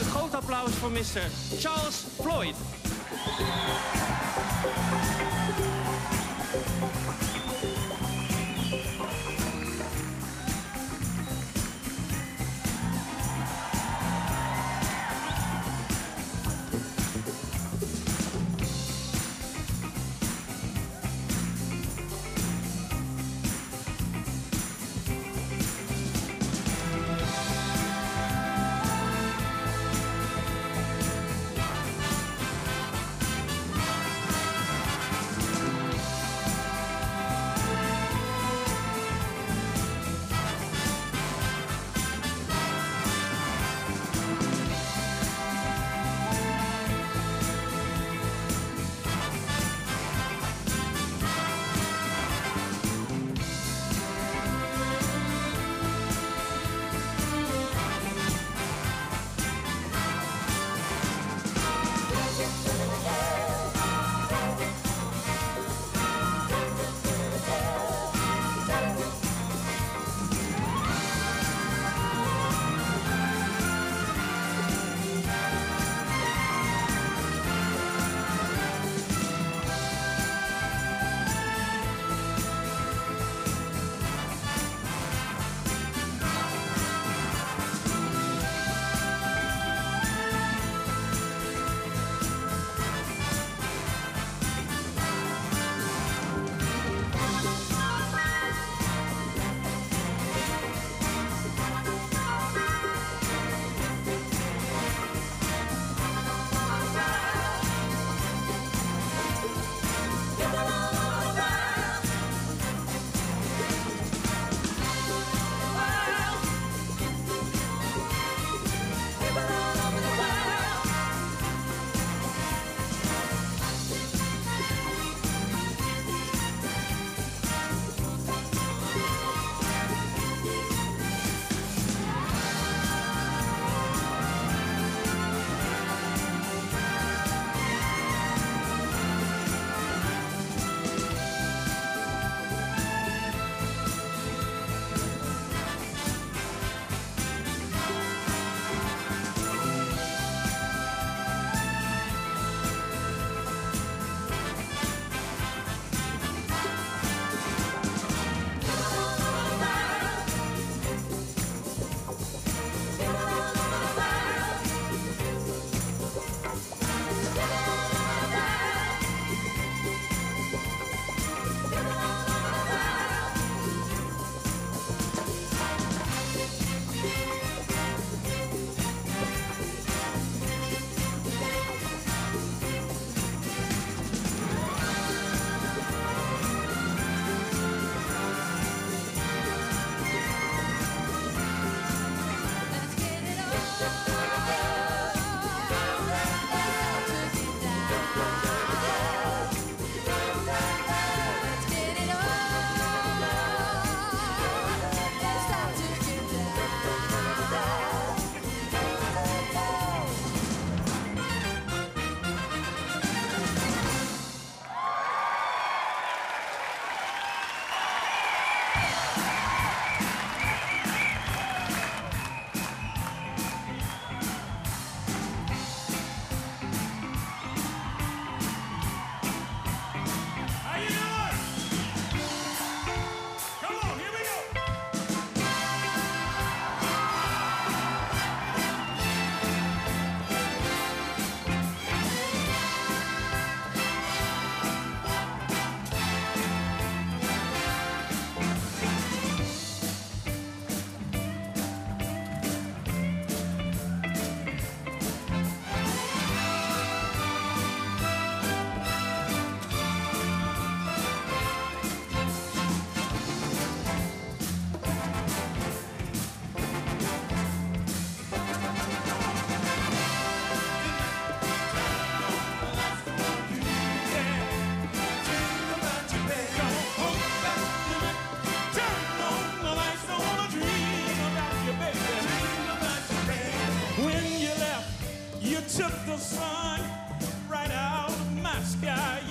een groot applaus voor Mr. Charles Floyd.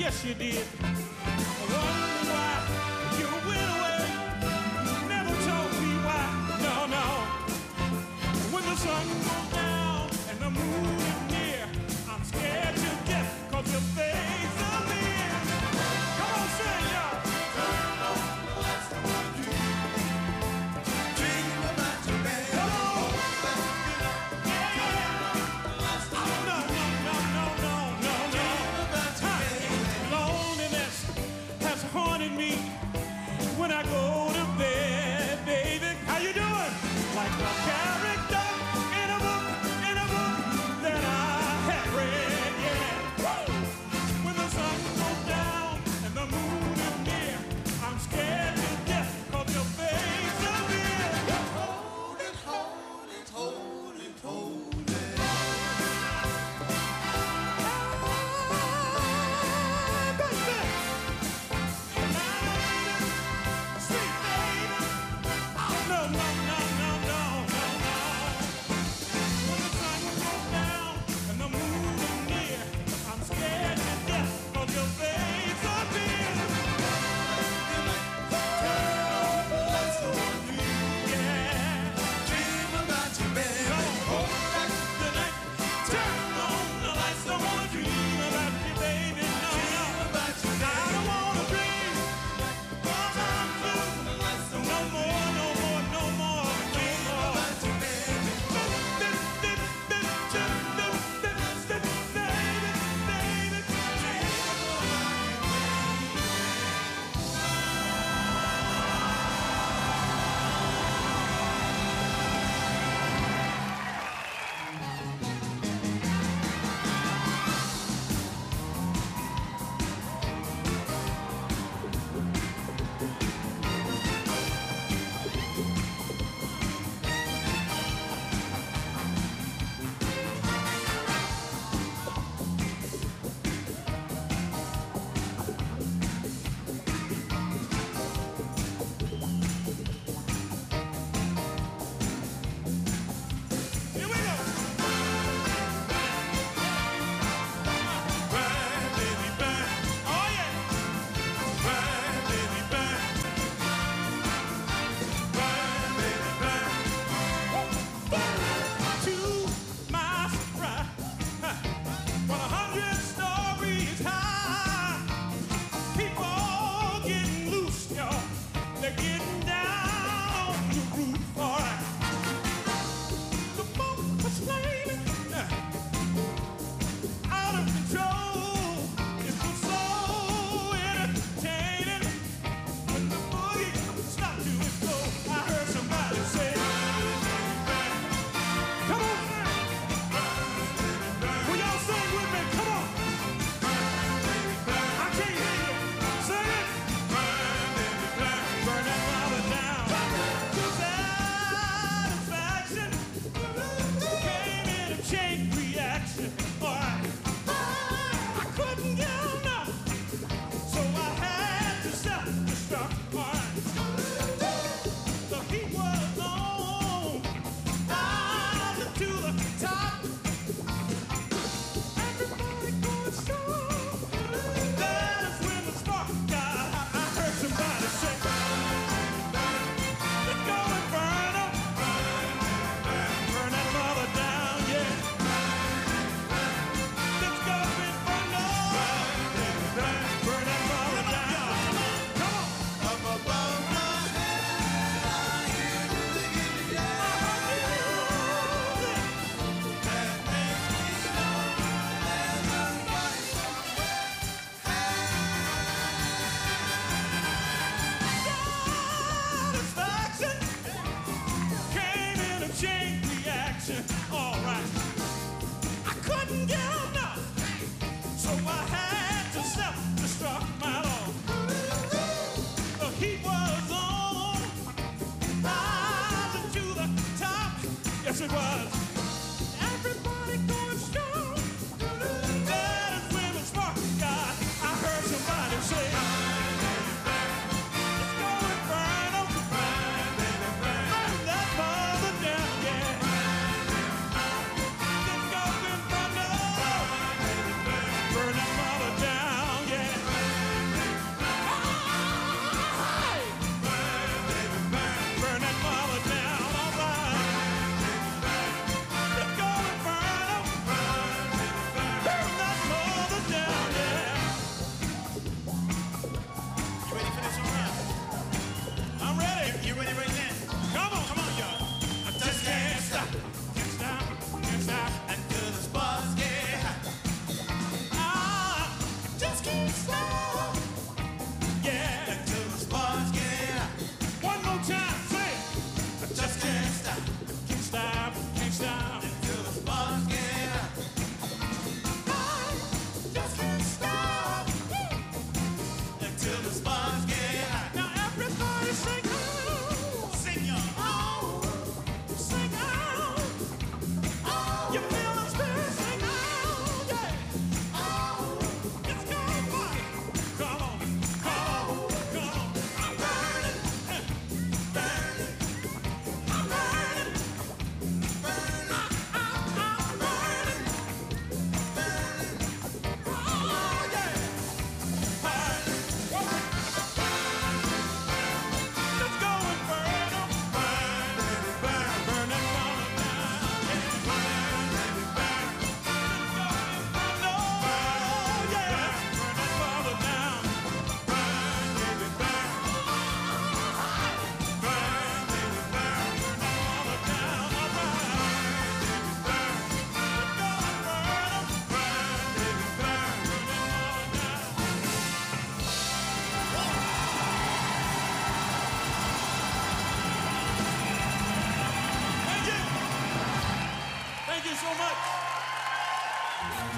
Yes you did. É iguais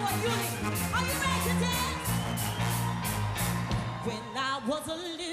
When I was a little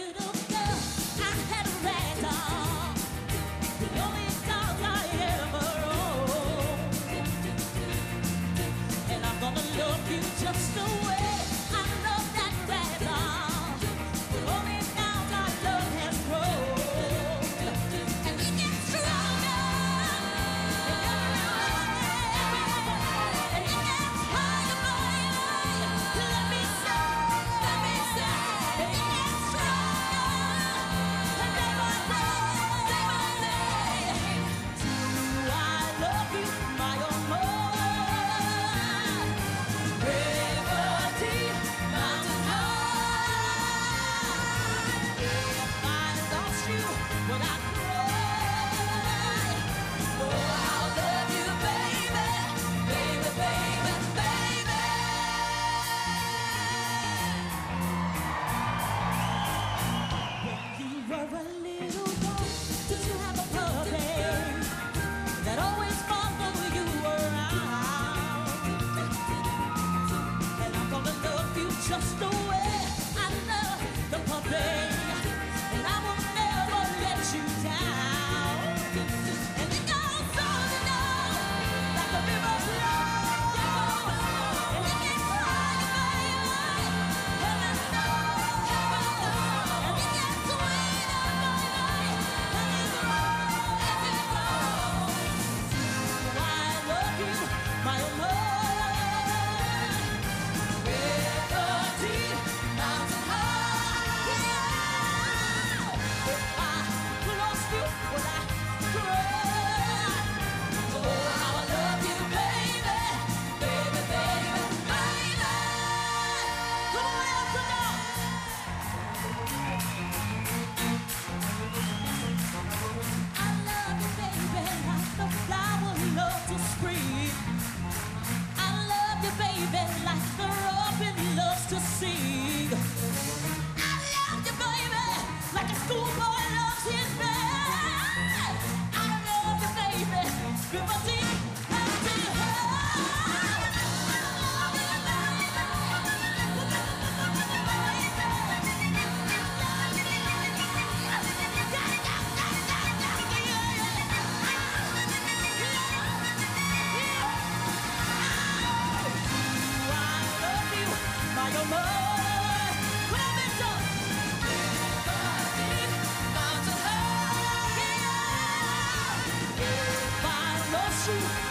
see.